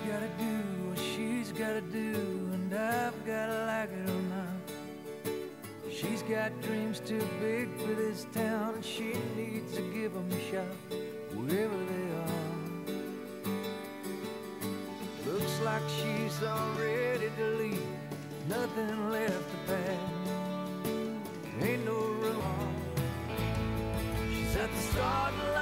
gotta do what she's gotta do, and I've gotta like it or not. She's got dreams too big for this town, and she needs to give them a shot, wherever they are. Looks like she's all ready to leave, nothing left to pass. Ain't no room. She's at the starting line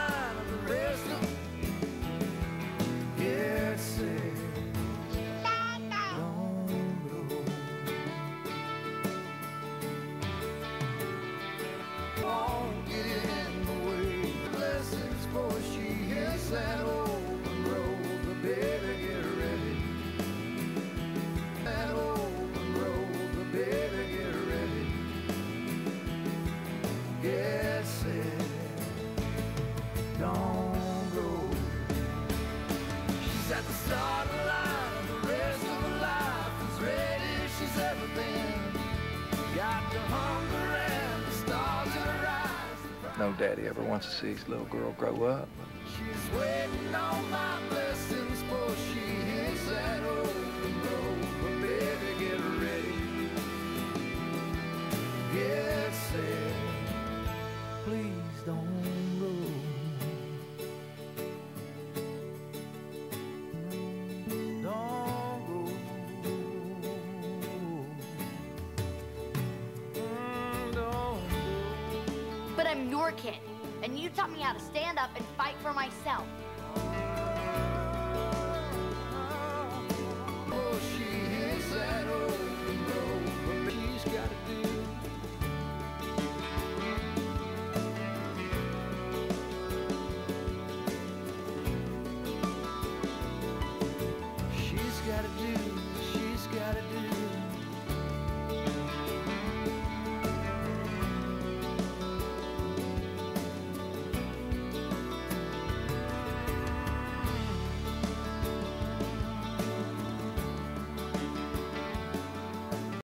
Won't get in the way. Blessings she hits that open road. Get ready. That open road. Get ready. Yes, it don't go. She's at the starting line. Of the rest of her life ready. She's ever been. Got the hunger No daddy ever wants to see his little girl grow up. She's waiting on my blessings for she hits that road. But baby, get ready. Please don't But I'm your kid, and you taught me how to stand up and fight for myself.